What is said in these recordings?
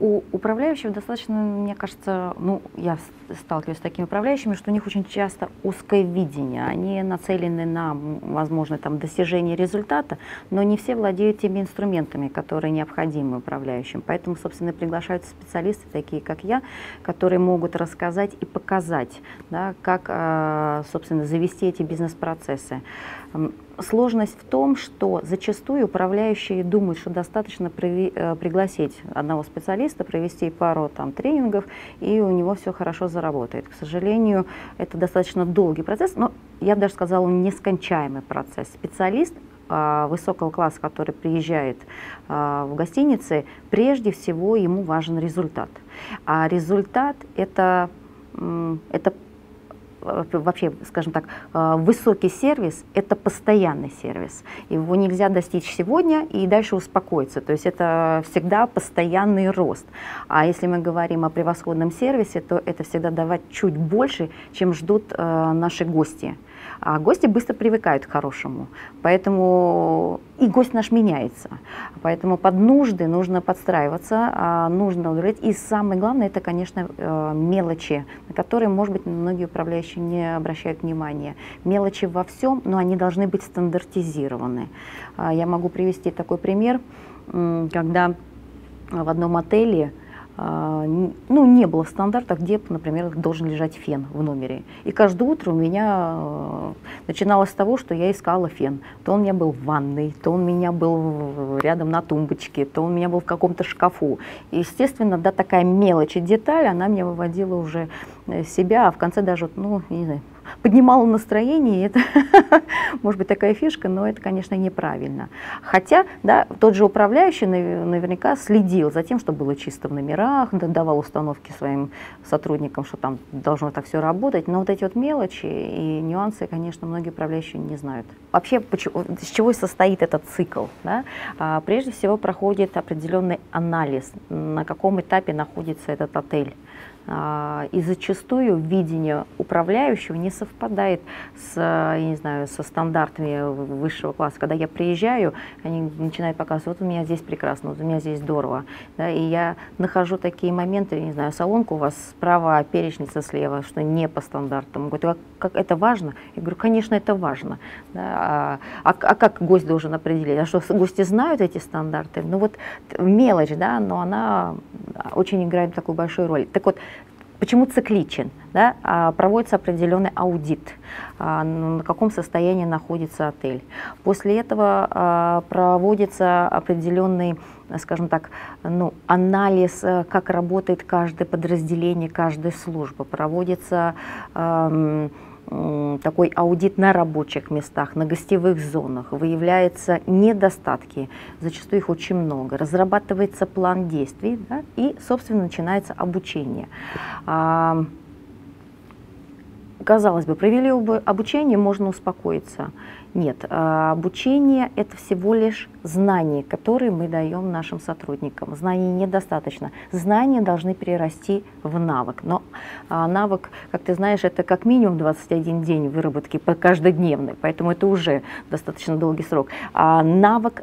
У управляющего достаточно, мне кажется, ну, я сталкиваюсь с такими управляющими, что у них очень часто узкое видение. Они нацелены на, возможно, там, достижение результата, но не все владеют теми инструментами, которые необходимы управляющим. Поэтому, собственно, приглашаются специалисты, такие как я, которые могут рассказать и показать, да, как, а, собственно, завести эти бизнес-процессы. Сложность в том, что зачастую управляющие думают, что достаточно при, э, пригласить одного специалиста, провести пару там, тренингов, и у него все хорошо заработает. К сожалению, это достаточно долгий процесс, но я бы даже сказала, нескончаемый процесс. Специалист э, высокого класса, который приезжает э, в гостиницы, прежде всего ему важен результат. А результат это, это вообще, скажем так, э, высокий сервис – это постоянный сервис. Его нельзя достичь сегодня и дальше успокоиться. То есть это всегда постоянный рост. А если мы говорим о превосходном сервисе, то это всегда давать чуть больше, чем ждут э, наши гости. А гости быстро привыкают к хорошему. Поэтому и гость наш меняется. Поэтому под нужды нужно подстраиваться, а нужно удовлетворить. И самое главное, это, конечно, э, мелочи, на которые, может быть, многие управляющие не обращают внимания. Мелочи во всем, но они должны быть стандартизированы. А, я могу привести такой пример, когда в одном отеле ну, не было стандарта, где, например, должен лежать фен в номере. И каждое утро у меня э, начиналось с того, что я искала фен. То он у меня был в ванной, то он у меня был рядом на тумбочке, то он у меня был в каком-то шкафу. И, естественно, да, такая мелочь и деталь, она меня выводила уже э, себя, а в конце даже, ну, не знаю, поднимало настроение, это может быть такая фишка, но это, конечно, неправильно. Хотя, да, тот же управляющий наверняка следил за тем, чтобы было чисто в номерах, давал установки своим сотрудникам, что там должно так все работать, но вот эти вот мелочи и нюансы, конечно, многие управляющие не знают. Вообще, почему, с чего состоит этот цикл? Да? А, прежде всего проходит определенный анализ, на каком этапе находится этот отель и зачастую видение управляющего не совпадает с, я не знаю, со стандартами высшего класса. Когда я приезжаю, они начинают показывать, вот у меня здесь прекрасно, вот у меня здесь здорово. Да, и я нахожу такие моменты, я не знаю, салонка у вас справа, а перечница слева, что не по стандартам. Говорят, как, как это важно? Я говорю, конечно, это важно. Да, а, а, а как гость должен определить? А что, гости знают эти стандарты? Ну вот мелочь, да, но она очень играет такую большую роль. Так вот, Почему цикличен? Да? А, проводится определенный аудит, а, на каком состоянии находится отель. После этого а, проводится определенный, скажем так, ну, анализ, как работает каждое подразделение, каждая служба. Проводится такой аудит на рабочих местах, на гостевых зонах, выявляются недостатки, зачастую их очень много, разрабатывается план действий да, и, собственно, начинается обучение. Казалось бы, провели обучение, можно успокоиться. Нет, а, обучение – это всего лишь знания, которые мы даем нашим сотрудникам. Знаний недостаточно. Знания должны перерасти в навык. Но а, навык, как ты знаешь, это как минимум 21 день выработки по каждодневной, поэтому это уже достаточно долгий срок. А навык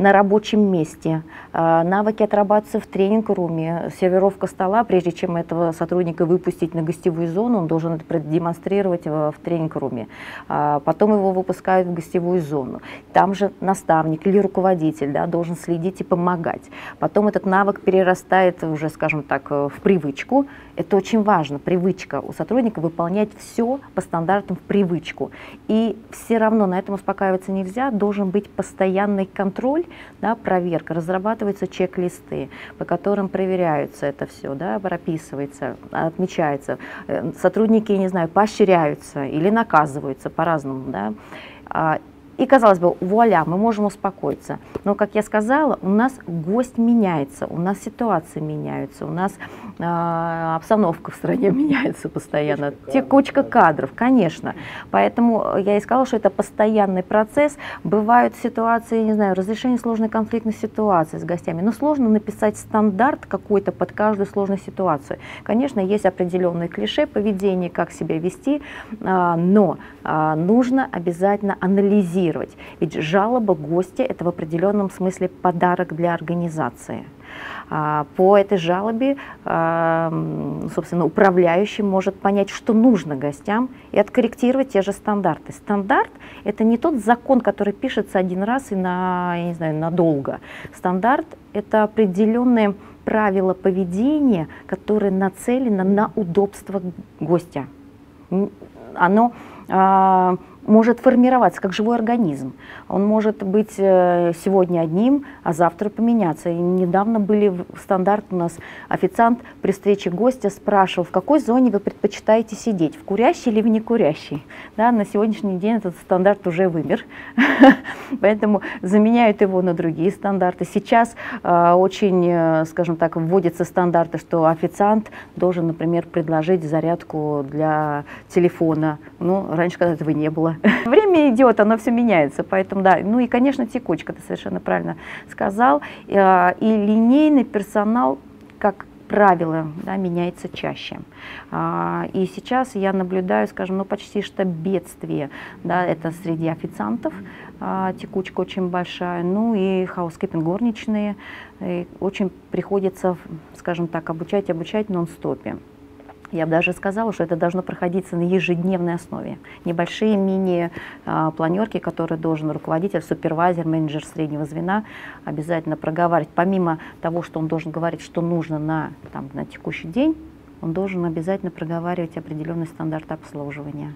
на рабочем месте. А, навыки отрабатываются в тренинг-руме. Сервировка стола, прежде чем этого сотрудника выпустить на гостевую зону, он должен это продемонстрировать в тренинг-руме. А, потом его выпускают в гостевую зону. Там же наставник или руководитель да, должен следить и помогать. Потом этот навык перерастает уже, скажем так, в привычку. Это очень важно, привычка у сотрудника выполнять все по стандартам в привычку. И все равно на этом успокаиваться нельзя, должен быть постоянный контроль да, проверка, разрабатываются чек-листы, по которым проверяются это все, да, прописывается, отмечается. Э, сотрудники, не знаю, поощряются или наказываются по-разному. Да. И, казалось бы, вуаля, мы можем успокоиться. Но, как я сказала, у нас гость меняется, у нас ситуации меняются, у нас э, обстановка в стране меняется постоянно. Текучка кадров, конечно. Поэтому я и сказала, что это постоянный процесс. Бывают ситуации, не знаю, разрешение сложной конфликтной ситуации с гостями. Но сложно написать стандарт какой-то под каждую сложную ситуацию. Конечно, есть определенные клише поведения, как себя вести, э, но э, нужно обязательно анализировать мотивировать. Ведь жалоба гостя – это в определенном смысле подарок для организации. А, по этой жалобе, а, собственно, управляющий может понять, что нужно гостям и откорректировать те же стандарты. Стандарт – это не тот закон, который пишется один раз и на, я не знаю, надолго. Стандарт – это определенные правила поведения, которые нацелены на удобство гостя. Оно а, может формироваться как живой организм. Он может быть э, сегодня одним, а завтра поменяться. И недавно были стандарт у нас официант при встрече гостя спрашивал, в какой зоне вы предпочитаете сидеть, в курящей или в некурящей. Да, на сегодняшний день этот стандарт уже вымер, поэтому заменяют его на другие стандарты. Сейчас э, очень, э, скажем так, вводятся стандарты, что официант должен, например, предложить зарядку для телефона. Ну, раньше когда этого не было. Время идет, оно все меняется, поэтому да. Ну и, конечно, текучка, ты совершенно правильно сказал. Э, и линейный персонал, как правило, да, меняется чаще. А, и сейчас я наблюдаю, скажем, ну почти что бедствие, да, это среди официантов, а, текучка очень большая, ну и housekeeping горничные, и очень приходится, скажем так, обучать, обучать нон-стопе. Я бы даже сказала, что это должно проходиться на ежедневной основе. Небольшие мини-планерки, которые должен руководитель, супервайзер, менеджер среднего звена обязательно проговаривать. Помимо того, что он должен говорить, что нужно на, там, на текущий день, он должен обязательно проговаривать определенный стандарт обслуживания.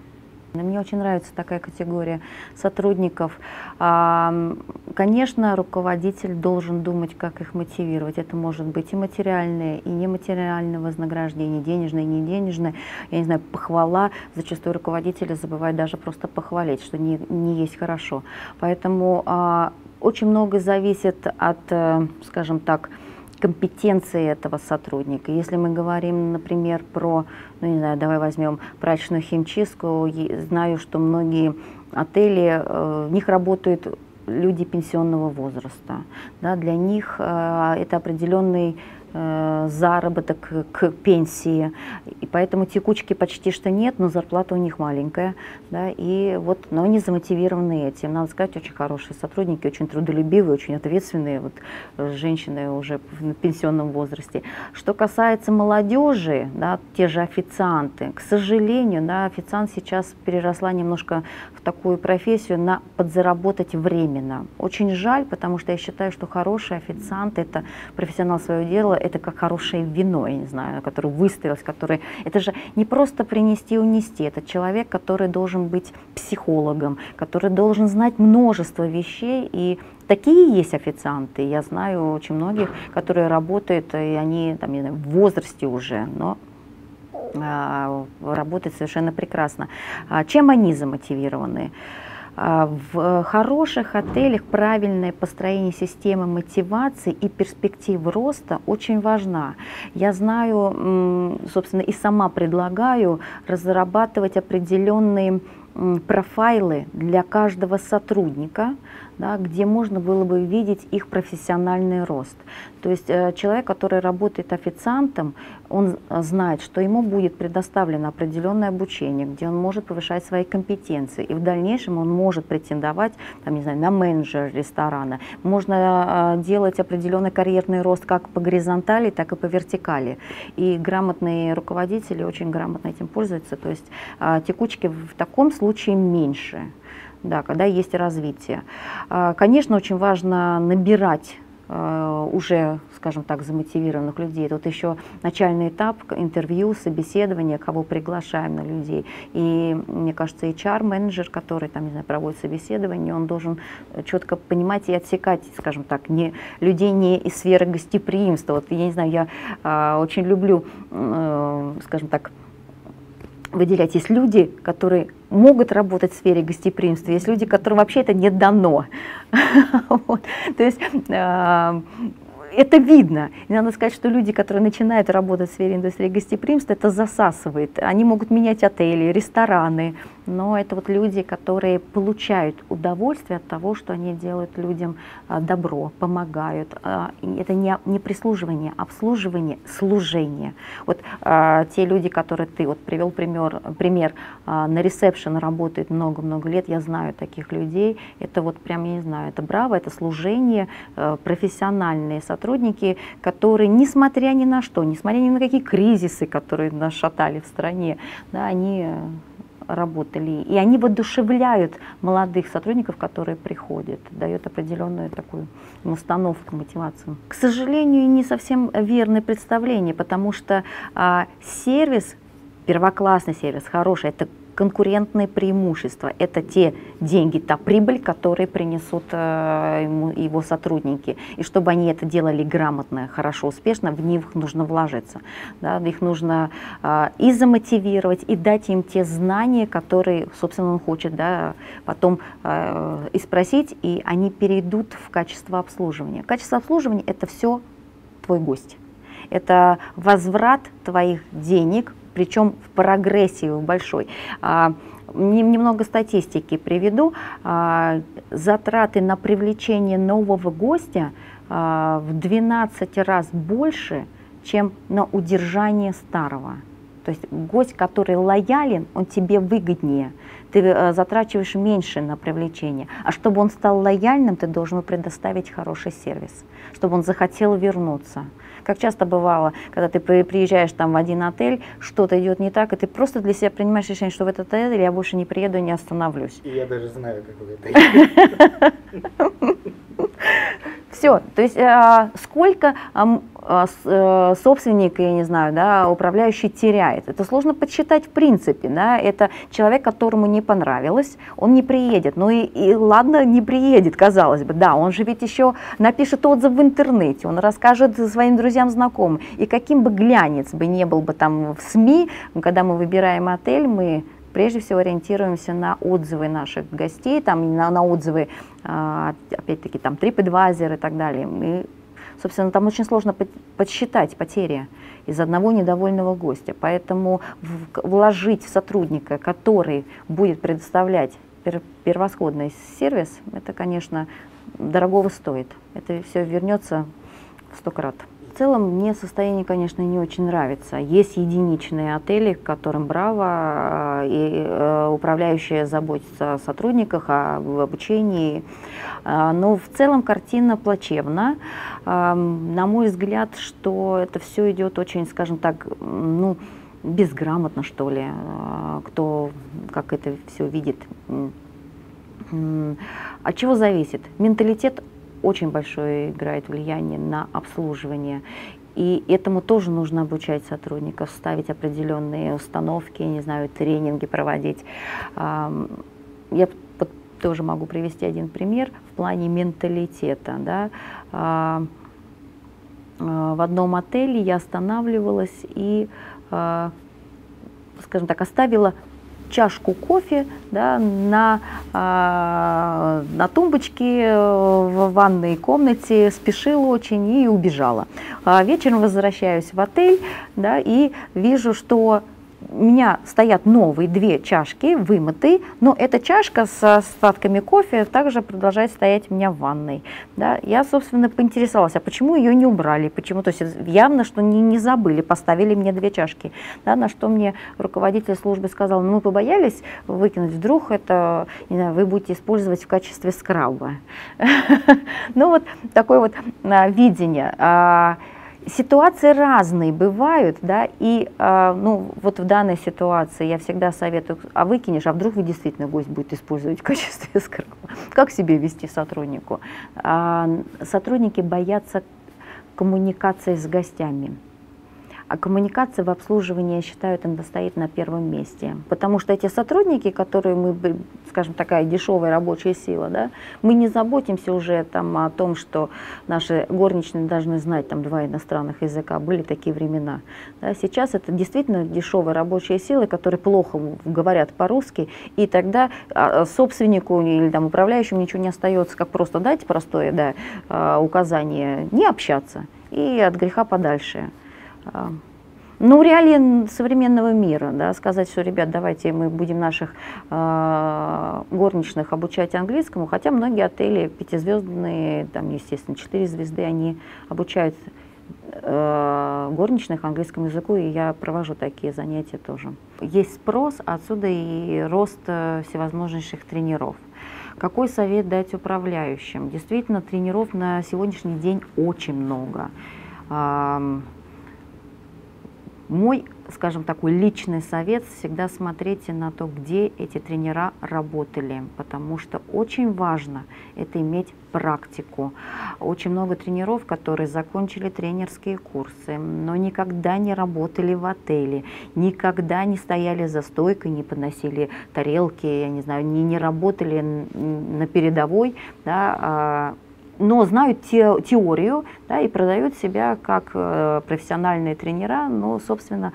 Мне очень нравится такая категория сотрудников. Конечно, руководитель должен думать, как их мотивировать. Это может быть и материальное, и нематериальное вознаграждение, денежное, не денежное. Я не знаю, похвала. Зачастую руководители забывают даже просто похвалить, что не, не есть хорошо. Поэтому а, очень много зависит от, э, скажем так, компетенции этого сотрудника. Если мы говорим, например, про, ну не знаю, давай возьмем прачечную химчистку, знаю, что многие отели, э, в них работают люди пенсионного возраста. Да, для них э, это определенный заработок к пенсии. И поэтому текучки почти что нет, но зарплата у них маленькая. Да, и вот, но они замотивированы этим. Надо сказать, очень хорошие сотрудники, очень трудолюбивые, очень ответственные вот, женщины уже в пенсионном возрасте. Что касается молодежи, да, те же официанты, к сожалению, да, официант сейчас переросла немножко в такую профессию на подзаработать временно. Очень жаль, потому что я считаю, что хороший официант – это профессионал своего дела, это как хорошее вино, я не знаю, которое выставилось, который... Это же не просто принести и унести, это человек, который должен быть психологом, который должен знать множество вещей, и такие есть официанты, я знаю очень многих, которые работают, и они там, не знаю, в возрасте уже, но а, работают совершенно прекрасно. А чем они замотивированы? А, в хороших отелях правильное построение системы мотивации и перспектив роста очень важна. Я знаю, собственно, и сама предлагаю разрабатывать определенные профайлы для каждого сотрудника, да, где можно было бы видеть их профессиональный рост. То есть э, человек, который работает официантом, он знает, что ему будет предоставлено определенное обучение, где он может повышать свои компетенции, и в дальнейшем он может претендовать там, не знаю, на менеджера ресторана. Можно э, делать определенный карьерный рост как по горизонтали, так и по вертикали. И грамотные руководители очень грамотно этим пользуются. То есть э, текучки в таком случае меньше да, когда есть развитие. А, конечно, очень важно набирать а, уже, скажем так, замотивированных людей. Тут еще начальный этап, интервью, собеседование, кого приглашаем на людей. И мне кажется, HR-менеджер, который там, не знаю, проводит собеседование, он должен четко понимать и отсекать, скажем так, не, людей не из сферы гостеприимства. Вот я не знаю, я э, очень люблю, э, скажем так, выделять. Есть люди, которые могут работать в сфере гостеприимства, есть люди, которым вообще это не дано. То есть а, это видно. Надо сказать, что люди, которые начинают работать в сфере индустрии гостеприимства, это засасывает. Они могут менять отели, рестораны, но это вот люди, которые получают удовольствие от того, что они делают людям а, добро, помогают. А, это не, не прислуживание, а обслуживание, служение. Вот а, те люди, которые ты вот привел пример, пример на ресепшн работают много-много лет, я знаю таких людей, это вот прям, я не знаю, это браво, это служение, профессиональные сотрудники, которые, несмотря ни на что, несмотря ни на какие кризисы, которые нас шатали в стране, да, они работали. И они воодушевляют молодых сотрудников, которые приходят, дает определенную такую установку, мотивацию. К сожалению, не совсем верное представление, потому что а, сервис, первоклассный сервис, хороший, это конкурентные преимущества. Это те деньги, та прибыль, которые принесут э, его сотрудники. И чтобы они это делали грамотно, хорошо, успешно, в них нужно вложиться. Да, их нужно э, и замотивировать, и дать им те знания, которые, собственно, он хочет да, потом э, и спросить, и они перейдут в качество обслуживания. Качество обслуживания – это все твой гость. Это возврат твоих денег причем в прогрессии в большой. А, немного статистики приведу. А, затраты на привлечение нового гостя а, в 12 раз больше, чем на удержание старого. То есть гость, который лоялен, он тебе выгоднее. Ты э, затрачиваешь меньше на привлечение. А чтобы он стал лояльным, ты должен предоставить хороший сервис, чтобы он захотел вернуться. Как часто бывало, когда ты приезжаешь там в один отель, что-то идет не так, и ты просто для себя принимаешь решение, что в этот отель я больше не приеду и не остановлюсь. И я даже знаю, как это. Все, то есть э, сколько собственник, я не знаю, да, управляющий теряет. Это сложно подсчитать в принципе. Да? Это человек, которому не понравилось, он не приедет. Ну и, и ладно, не приедет, казалось бы. Да, он же ведь еще напишет отзыв в интернете, он расскажет своим друзьям, знакомым. И каким бы глянец бы не был бы там в СМИ, когда мы выбираем отель, мы прежде всего ориентируемся на отзывы наших гостей, там, на, на отзывы, а, опять-таки, там, TripAdvisor и так далее. И, собственно, там очень сложно подсчитать потери из одного недовольного гостя. Поэтому вложить в сотрудника, который будет предоставлять первосходный сервис, это, конечно, дорогого стоит. Это все вернется в сто крат. В целом мне состояние, конечно, не очень нравится. Есть единичные отели, которым браво, э, и э, управляющие заботятся о сотрудниках, об обучении. Э, но в целом картина плачевна. На мой взгляд, что это все идет очень, скажем так, ну, безграмотно, что ли, кто как это все видит. От чего зависит? Менталитет очень большое играет влияние на обслуживание. И этому тоже нужно обучать сотрудников, ставить определенные установки, не знаю, тренинги проводить. Я тоже могу привести один пример в плане менталитета. Да. А, в одном отеле я останавливалась и, а, скажем так, оставила чашку кофе да, на, э, на тумбочке в ванной комнате, спешила очень и убежала. А вечером возвращаюсь в отель да, и вижу, что у меня стоят новые две чашки, вымытые, но эта чашка с остатками кофе также продолжает стоять у меня в ванной. Да. Я, собственно, поинтересовалась, а почему ее не убрали, почему, то есть явно, что не, не забыли, поставили мне две чашки. Да, на что мне руководитель службы сказал, ну мы побоялись выкинуть, вдруг это, не знаю, вы будете использовать в качестве скраба. Ну вот такое вот а, видение. Ситуации разные бывают, да, и э, ну, вот в данной ситуации я всегда советую, а выкинешь, а вдруг вы действительно гость будет использовать в качестве скраба. Как себе вести сотруднику? Э, сотрудники боятся коммуникации с гостями. А коммуникация в обслуживании, я считаю, это стоит на первом месте. Потому что эти сотрудники, которые мы, скажем, такая дешевая рабочая сила, да, мы не заботимся уже там, о том, что наши горничные должны знать там, два иностранных языка. Были такие времена. Да. Сейчас это действительно дешевая рабочая сила, которые плохо говорят по-русски, и тогда а, собственнику или там, управляющему ничего не остается, как просто дать простое да, а, указание, не общаться и от греха подальше. А, Ну, реалии современного мира, да, сказать, что, ребят, давайте мы будем наших э, горничных обучать английскому, хотя многие отели пятизвездные, там, естественно, четыре звезды, они обучают э, горничных английскому языку, и я провожу такие занятия тоже. Есть спрос, отсюда и рост э, всевозможнейших тренеров. Какой совет дать управляющим? Действительно, тренеров на сегодняшний день очень много. Мой, скажем, такой личный совет всегда смотрите на то, где эти тренера работали, потому что очень важно это иметь практику. Очень много тренеров, которые закончили тренерские курсы, но никогда не работали в отеле, никогда не стояли за стойкой, не подносили тарелки, я не знаю, не, не работали на передовой, да, а но знают те, теорию да, и продают себя как э, профессиональные тренера, но, собственно,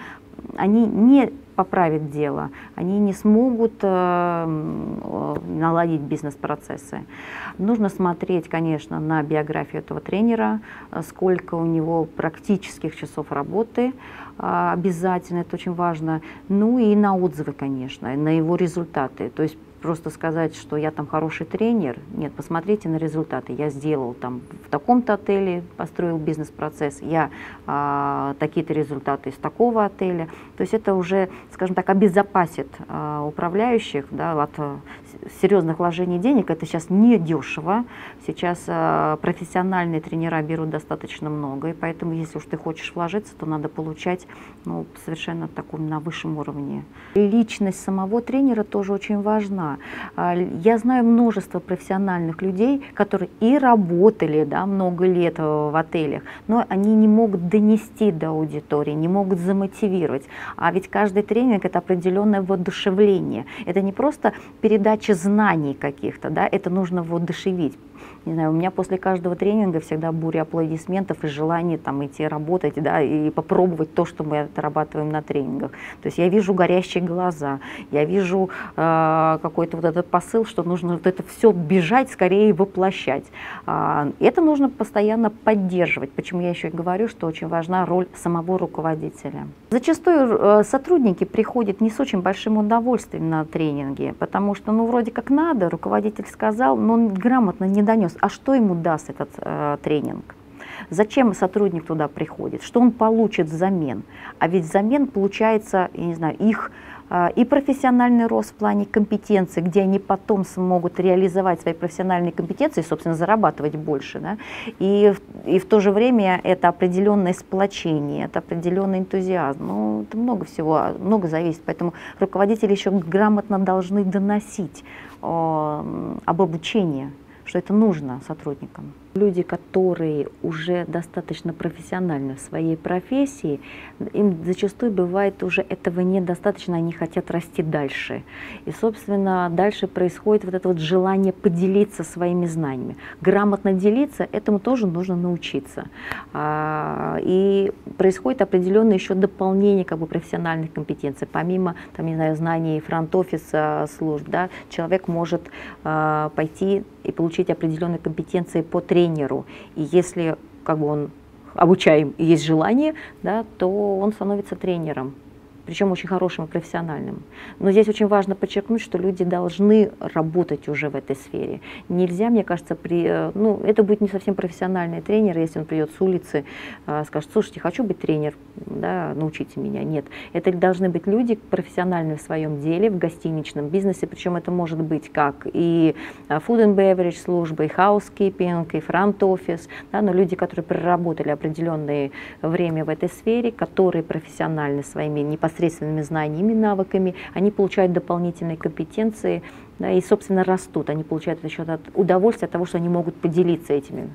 они не поправят дело, они не смогут э, наладить бизнес-процессы. Нужно смотреть, конечно, на биографию этого тренера, сколько у него практических часов работы, э, обязательно, это очень важно, ну и на отзывы, конечно, на его результаты. То есть просто сказать, что я там хороший тренер. Нет, посмотрите на результаты. Я сделал там в таком-то отеле, построил бизнес-процесс, я а, такие-то результаты из такого отеля. То есть это уже, скажем так, обезопасит а, управляющих да, от а, серьезных вложений денег. Это сейчас не дешево. Сейчас а, профессиональные тренера берут достаточно много, и поэтому, если уж ты хочешь вложиться, то надо получать ну, совершенно таком на высшем уровне. Личность самого тренера тоже очень важна. А, я знаю множество профессиональных людей, которые и работали да, много лет э, в отелях, но они не могут донести до аудитории, не могут замотивировать. А ведь каждый тренинг – это определенное воодушевление. Это не просто передача знаний каких-то, да, это нужно воодушевить не знаю, у меня после каждого тренинга всегда буря аплодисментов и желание там идти работать, да, и попробовать то, что мы отрабатываем на тренингах. То есть я вижу горящие глаза, я вижу э, какой-то вот этот посыл, что нужно вот это все бежать, скорее воплощать. Э, это нужно постоянно поддерживать. Почему я еще и говорю, что очень важна роль самого руководителя. Зачастую э, сотрудники приходят не с очень большим удовольствием на тренинги, потому что, ну, вроде как надо, руководитель сказал, но он грамотно не донес. А что ему даст этот э, тренинг? Зачем сотрудник туда приходит? Что он получит взамен? А ведь взамен получается, я не знаю, их а, и профессиональный рост в плане компетенций, где они потом смогут реализовать свои профессиональные компетенции, собственно, зарабатывать больше. Да? И, и в то же время это определенное сплочение, это определенный энтузиазм. Ну, это много всего, много зависит. Поэтому руководители еще грамотно должны доносить о, об обучении, что это нужно сотрудникам. Люди, которые уже достаточно профессиональны в своей профессии, им зачастую бывает уже этого недостаточно, они хотят расти дальше. И, собственно, дальше происходит вот это вот желание поделиться своими знаниями. Грамотно делиться, этому тоже нужно научиться. А, и происходит определенное еще дополнение как бы, профессиональных компетенций. Помимо, там, не знаю, знаний фронт-офиса служб, да, человек может а, пойти и получить определенные компетенции по тренингу тренеру. И если как бы он обучаем и есть желание, да, то он становится тренером причем очень хорошим и профессиональным. Но здесь очень важно подчеркнуть, что люди должны работать уже в этой сфере. Нельзя, мне кажется, при, э, ну, это будет не совсем профессиональный тренер, если он придет с улицы, э, скажет, слушайте, хочу быть тренер, да, научите меня. Нет, это должны быть люди профессиональные в своем деле, в гостиничном бизнесе, причем это может быть как и э, food and beverage служба, и housekeeping, и office, да, но люди, которые проработали определенное время в этой сфере, которые профессиональны своими непосредственными непосредственными знаниями, навыками, они получают дополнительные компетенции да, и, собственно, растут. Они получают за счет удовольствия от того, что они могут поделиться этими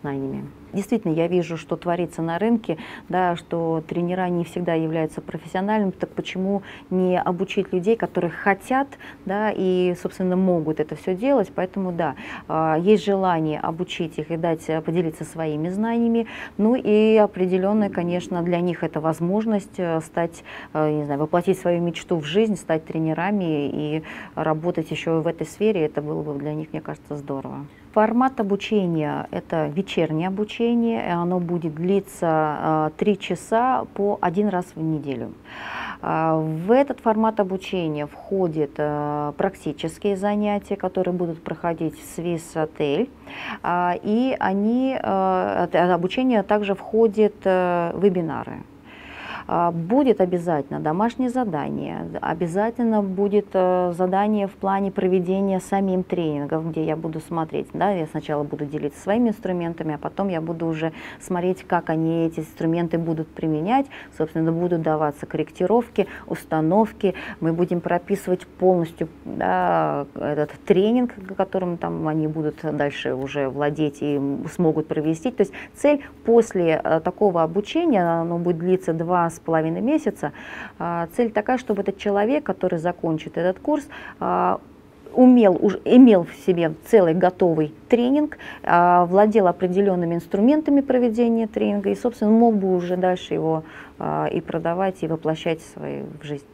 знаниями. Действительно, я вижу, что творится на рынке, да, что тренера не всегда являются профессиональными, так почему не обучить людей, которые хотят да, и, собственно, могут это все делать. Поэтому, да, а, есть желание обучить их и дать, э, поделиться своими знаниями. Ну и определенная, конечно, для них это возможность э, стать, э, не знаю, воплотить свою мечту в жизнь, стать тренерами и работать еще еще в этой сфере, это было бы для них, мне кажется, здорово. Формат обучения – это вечернее обучение, и оно будет длиться три часа по один раз в неделю. А, в этот формат обучения входят э, практические занятия, которые будут проходить в Swiss Отель, а, и они, э, обучение также входит э, вебинары. А, будет обязательно домашнее задание, обязательно будет э, задание в плане проведения самим тренингов, где я буду смотреть, да, я сначала буду делиться своими инструментами, а потом я буду уже смотреть, как они эти инструменты будут применять, собственно, будут даваться корректировки, установки, мы будем прописывать полностью да, этот тренинг, которым там они будут дальше уже владеть и смогут провести. То есть цель после э, такого обучения, оно будет длиться два с половиной месяца. А, цель такая, чтобы этот человек, который закончит этот курс, а, умел, уже имел в себе целый готовый тренинг, а, владел определенными инструментами проведения тренинга и, собственно, мог бы уже дальше его и продавать, и воплощать в свою жизнь.